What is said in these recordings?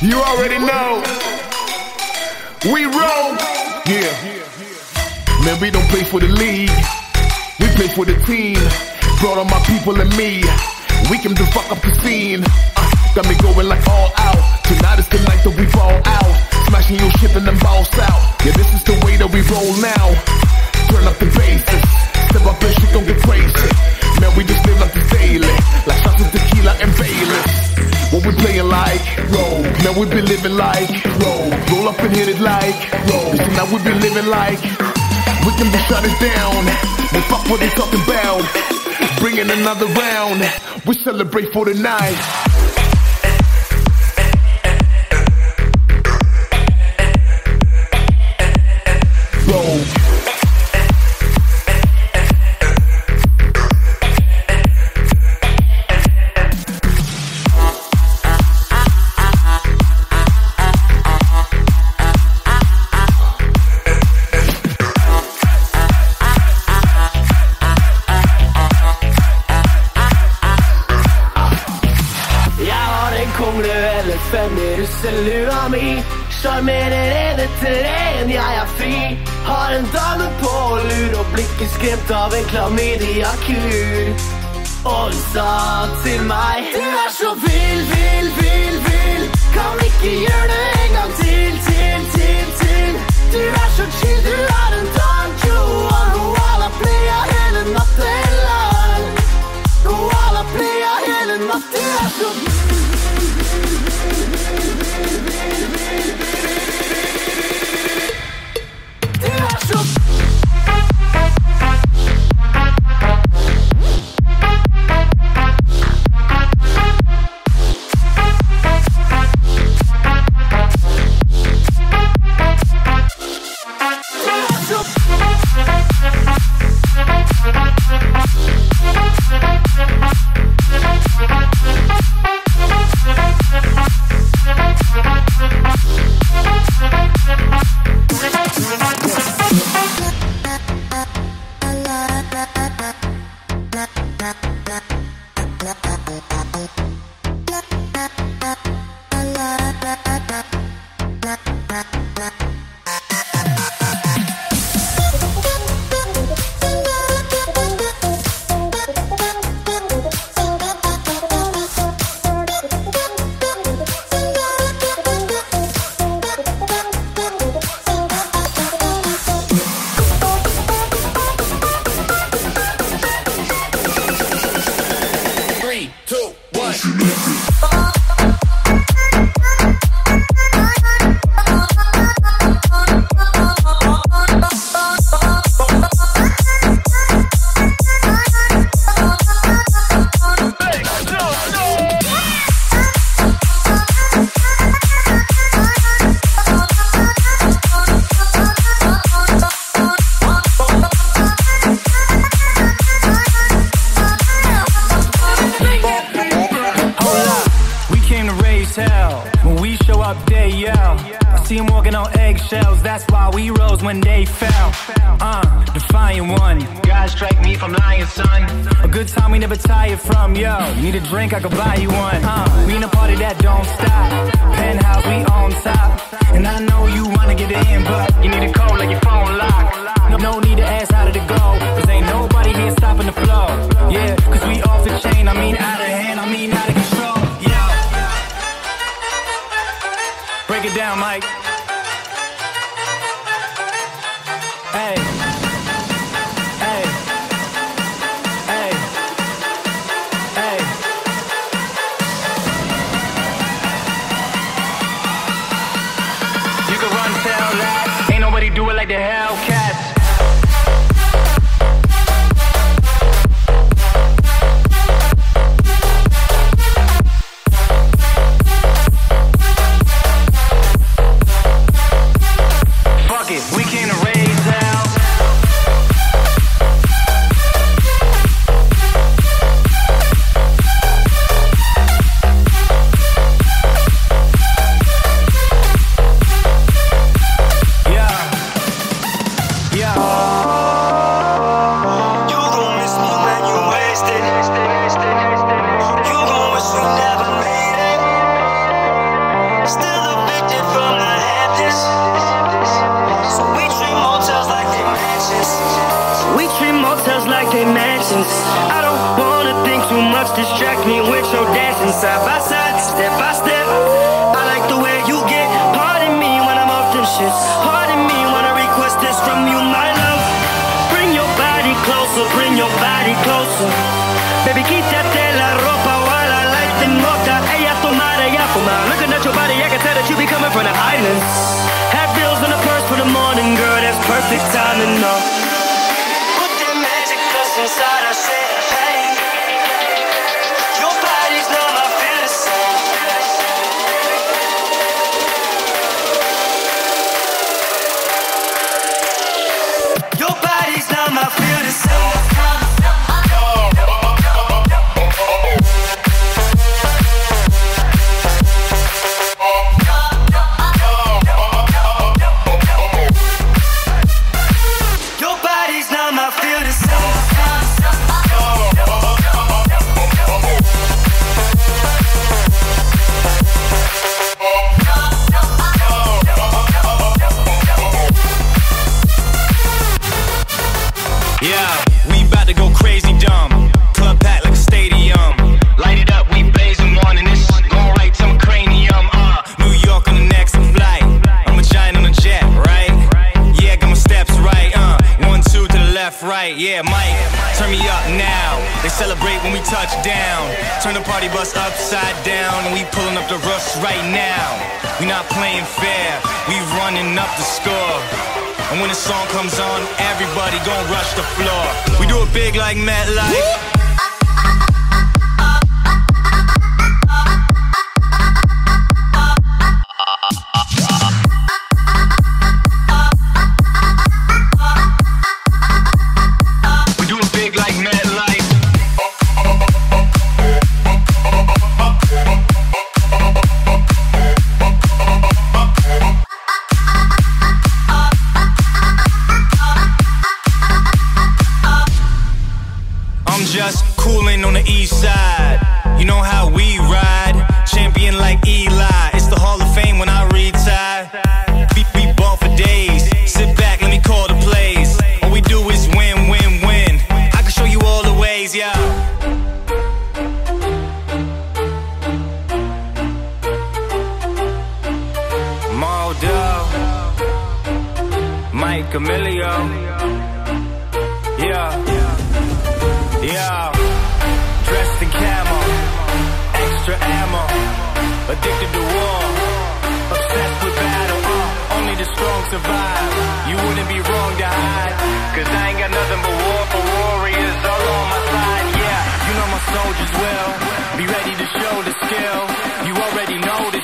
You already know. We roll. Yeah. Man, we don't play for the league. We play for the team. Brought all my people and me. We can do fuck up the scene. Uh, got me going like all out. Tonight is the night that we fall out. Smashing your shit and then bounce out. Yeah, this is the way that we roll now. Turn up the bass. Step up and shit gon' get crazy. Man, we just live like this daily. Like shots of tequila and Baileys. What we playing like? Roll. Now we be living like roll. Roll up and hit it like roll. Now we be living like we can be shut it down. And fuck what they talking about. Bringing another round. We celebrate for the night. Skremt av en klamydia-kur. Og hun sa til meg Du er så vill, vill, vill, vill. Kan ikke gjøre det en gang til, til, til, til. Du er så chill, du er en Don Juan. Koala playa hele natten lang. Koala playa hele natten. Du er they yell. I see them walking on eggshells, that's why we rose when they fell. Uh, defiant one. God strike me from lying, son. A good time we never tired from, yo. Need a drink, I could buy you one. Uh, we in a party that don't stop. Penthouse, we on top. And I know you wanna get in, but you need a code like your phone lock. No, no need to ask how did it go, cause ain't nobody here stopping the flow. Yeah, cause we off the chain, I mean out of hand, I mean out of control. Break it down, Mike. Hey. Hey. Hey. Hey. You can that. Ain't nobody do it like the Hellcat. You be coming from the islands. Have bills in the purse for the morning, girl, that's perfect timing, no. we bout to go crazy dumb. Club packed like a stadium. Light it up, we blazing one, and this going right to my cranium. Uh, New York on the next flight. I'm a giant on a jet, right? Yeah, got my steps right. Uh, one, two to the left, right. Yeah, Mike, turn me up now. They celebrate when we touch down. Turn the party bus upside down, and we pulling up the rush right now. We not playing fair, we running up the score. And when the song comes on, everybody gon' rush the floor. We do it big like MetLife. like a million. Yeah, yeah. Dressed in camo, extra ammo. Addicted to war, obsessed with battle. Uh, only the strong survive. You wouldn't be wrong to hide. Cause I ain't got nothing but war for warriors all on my side. Yeah, you know my soldiers will. Be ready to show the skill. You already know this.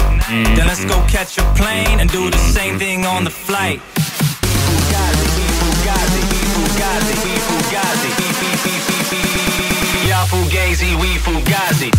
Mm-hmm. Then let's go catch a plane and do the mm-hmm. same thing on the flight. Fugazi, we fugazi.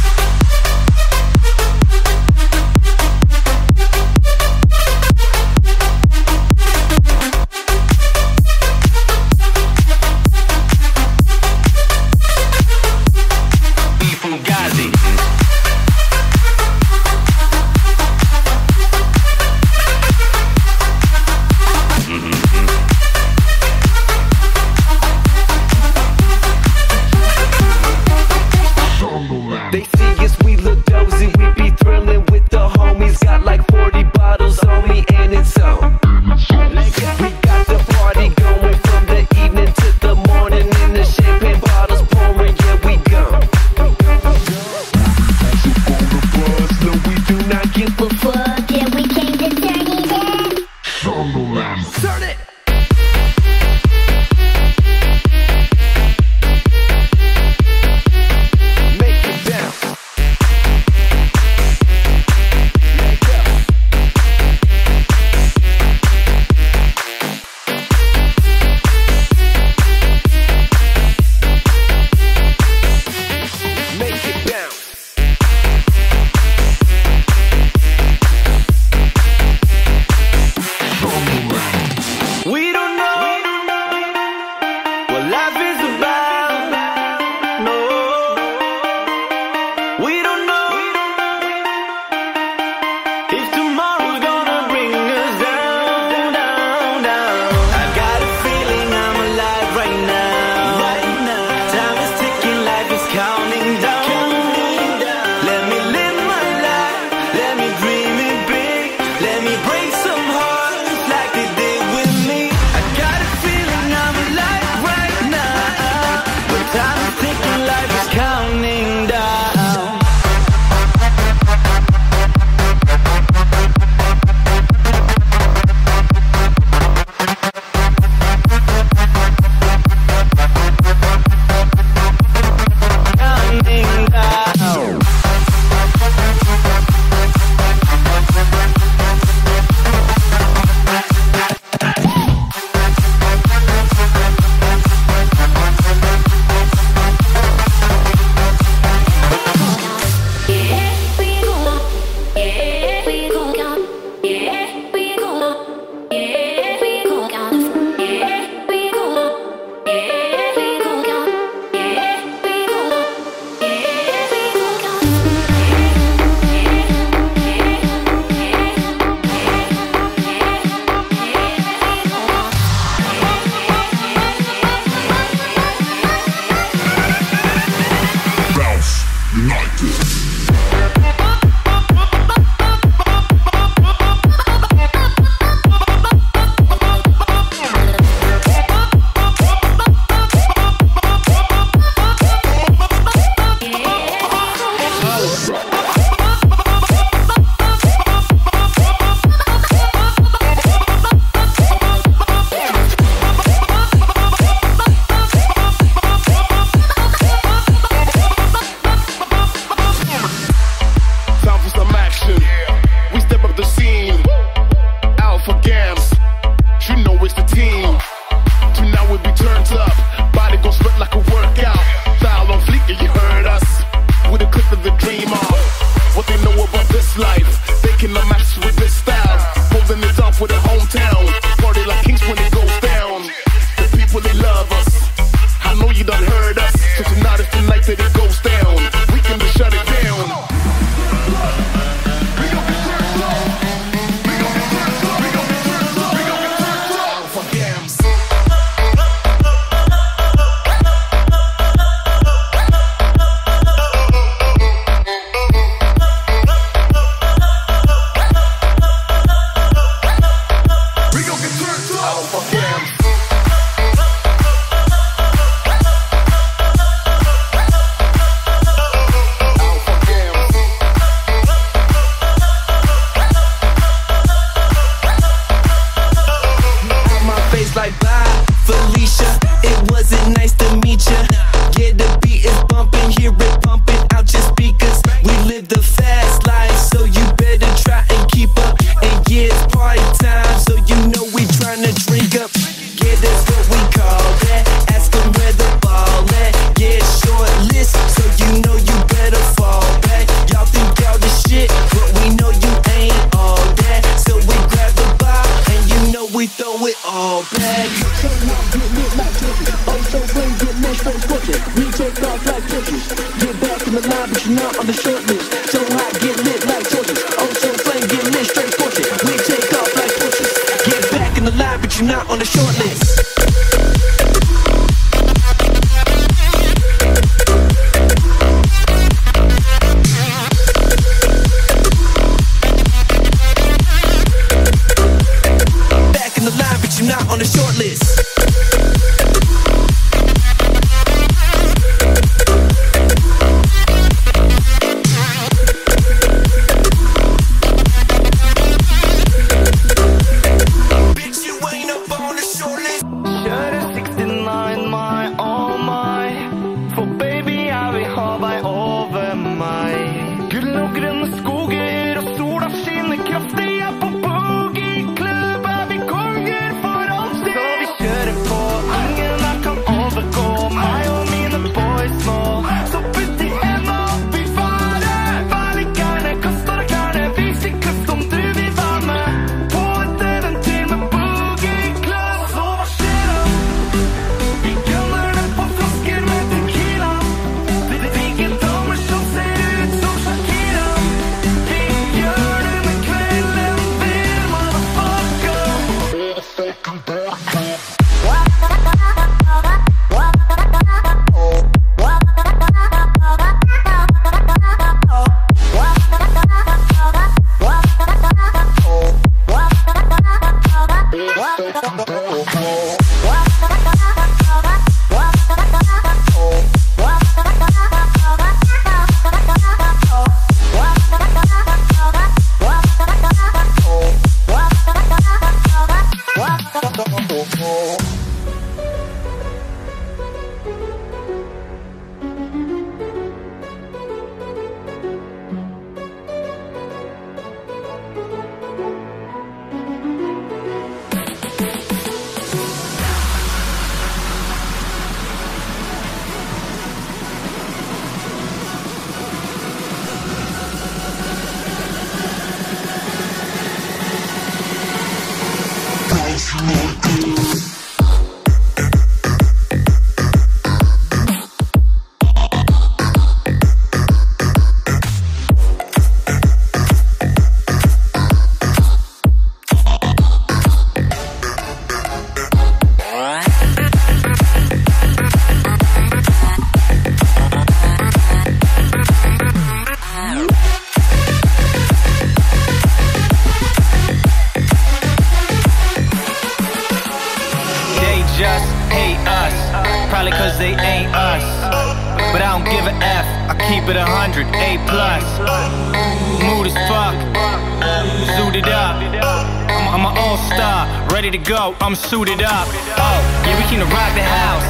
I'm suited up. Oh, yeah, we came to rock the house.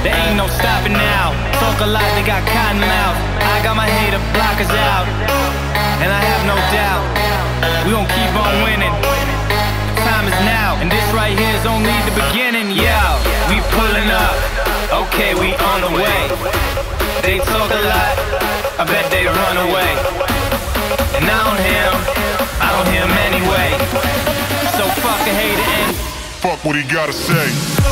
There ain't no stopping now. Talk a lot, they got cotton mouth. I got my hater blockers out. And I have no doubt. We gon' keep on winning. Time is now, and this right here is only the beginning. Yeah, we pulling up. Okay, we on the way. They talk a lot, I bet they run away. And I don't hear 'em, I don't hear 'em anyway. So fuck a hater and Fuck what he gotta say.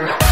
I